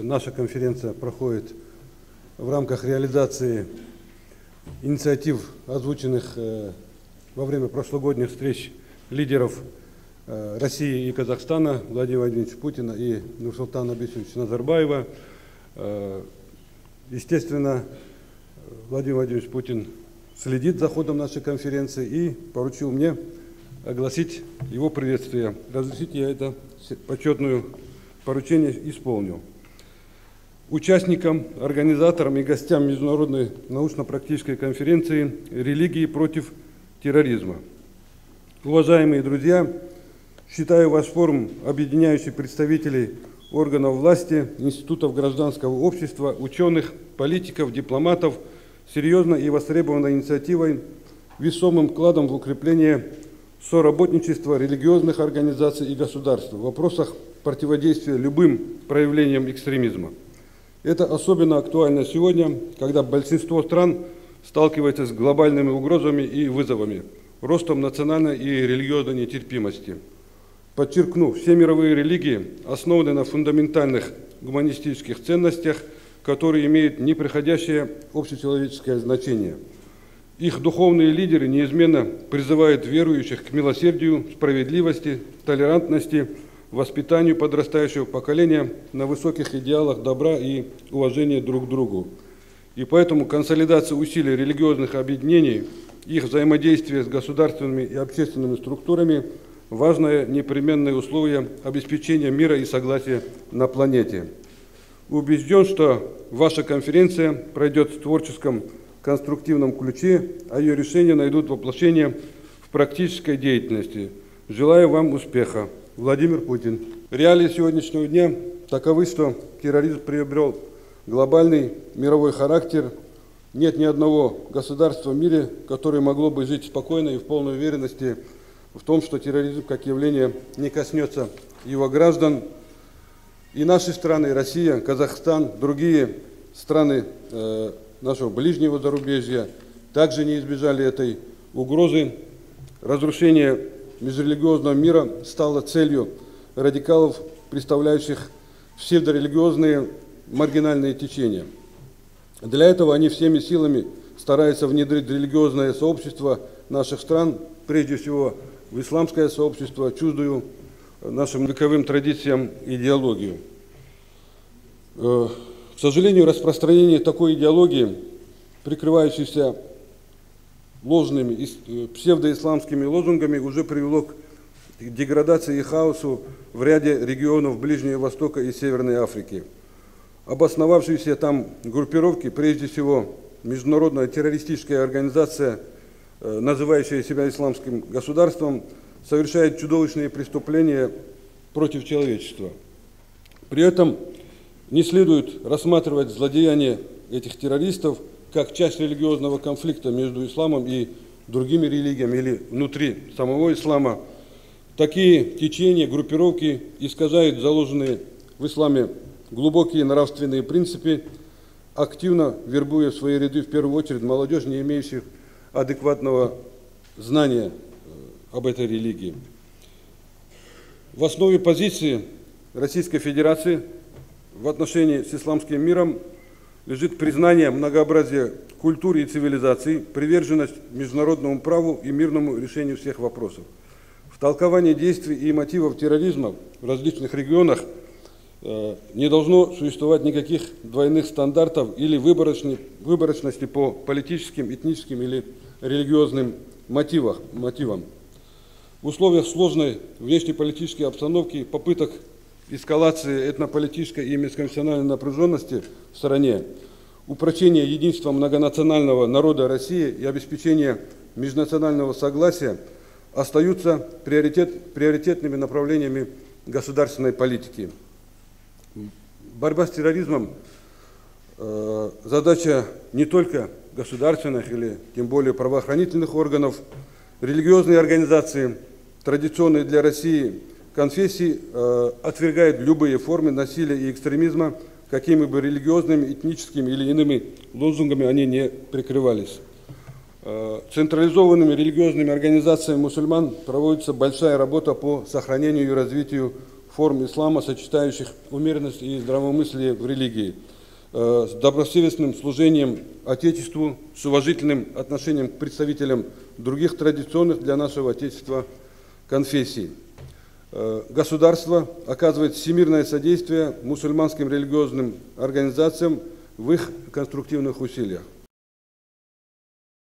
наша конференция проходит в рамках реализации инициатив, озвученных э, во время прошлогодних встреч лидеров э, России и Казахстана Владимира Владимировича Путина и Нурсултана Абисовича Назарбаева. Э, естественно, Владимир Владимирович Путин следит за ходом нашей конференции и поручил мне огласить его приветствие. Разрешите, я это почетное поручение исполнил. Участникам, организаторам и гостям Международной научно-практической конференции «Религии против терроризма». Уважаемые друзья, считаю ваш форум, объединяющий представителей органов власти, институтов гражданского общества, ученых, политиков, дипломатов, серьезной и востребованной инициативой, весомым вкладом в укрепление соработничества религиозных организаций и государств в вопросах противодействия любым проявлениям экстремизма. Это особенно актуально сегодня, когда большинство стран сталкивается с глобальными угрозами и вызовами, ростом национальной и религиозной нетерпимости. Подчеркну, все мировые религии основаны на фундаментальных гуманистических ценностях, которые имеют неприходящее общечеловеческое значение – их духовные лидеры неизменно призывают верующих к милосердию, справедливости, толерантности, воспитанию подрастающего поколения на высоких идеалах добра и уважения друг к другу. И поэтому консолидация усилий религиозных объединений, их взаимодействие с государственными и общественными структурами – важное непременное условие обеспечения мира и согласия на планете. Убежден, что ваша конференция пройдет в творческом конструктивном ключе, а ее решения найдут воплощение в практической деятельности. Желаю вам успеха. Владимир Путин. Реалии сегодняшнего дня таковы, что терроризм приобрел глобальный мировой характер. Нет ни одного государства в мире, которое могло бы жить спокойно и в полной уверенности в том, что терроризм как явление не коснется его граждан. И наши страны, Россия, Казахстан, другие страны э, нашего ближнего зарубежья также не избежали этой угрозы. Разрушение межрелигиозного мира стало целью радикалов, представляющих псевдорелигиозные маргинальные течения. Для этого они всеми силами стараются внедрить религиозное сообщество наших стран, прежде всего в исламское сообщество, чуждую нашим вековым традициям идеологию. Э, к сожалению, распространение такой идеологии, прикрывающейся ложными э, псевдоисламскими лозунгами, уже привело к деградации и хаосу в ряде регионов Ближнего Востока и Северной Африки. Обосновавшиеся там группировки, прежде всего международная террористическая организация, э, называющая себя исламским государством, совершает чудовищные преступления против человечества. При этом не следует рассматривать злодеяния этих террористов как часть религиозного конфликта между исламом и другими религиями или внутри самого ислама. Такие течения, группировки искажают заложенные в исламе глубокие нравственные принципы, активно вербуя в свои ряды в первую очередь молодежь, не имеющих адекватного знания э, об этой религии. В основе позиции Российской Федерации – в отношении с исламским миром лежит признание многообразия культуры и цивилизаций, приверженность международному праву и мирному решению всех вопросов. В толковании действий и мотивов терроризма в различных регионах э, не должно существовать никаких двойных стандартов или выборочности по политическим, этническим или религиозным мотивам. В условиях сложной внешнеполитической обстановки, попыток эскалации этнополитической и межконфессиональной напряженности в стране, упрочение единства многонационального народа России и обеспечение межнационального согласия остаются приоритет, приоритетными направлениями государственной политики. Борьба с терроризмом э, задача не только государственных или тем более правоохранительных органов, религиозные организации, традиционные для России Конфессии э, отвергает любые формы насилия и экстремизма, какими бы религиозными, этническими или иными лозунгами они не прикрывались. Э, централизованными религиозными организациями мусульман проводится большая работа по сохранению и развитию форм ислама, сочетающих умеренность и здравомыслие в религии, э, с добросовестным служением Отечеству, с уважительным отношением к представителям других традиционных для нашего Отечества конфессий. Э, государство оказывает всемирное содействие мусульманским религиозным организациям в их конструктивных усилиях.